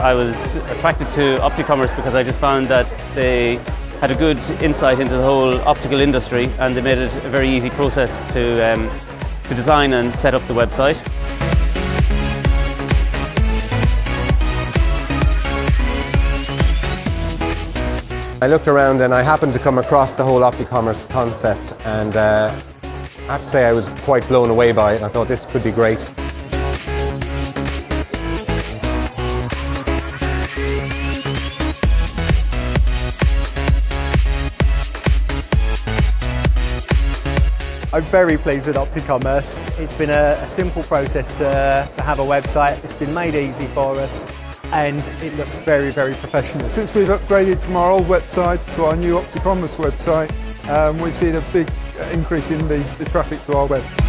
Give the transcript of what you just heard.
I was attracted to Opticommerce because I just found that they had a good insight into the whole optical industry and they made it a very easy process to, um, to design and set up the website. I looked around and I happened to come across the whole Opticommerce concept and uh, I have to say I was quite blown away by it. I thought this could be great. I'm very pleased with Opticommerce. It's been a, a simple process to, to have a website. It's been made easy for us and it looks very, very professional. Since we've upgraded from our old website to our new Opticommerce website, um, we've seen a big increase in the, the traffic to our web.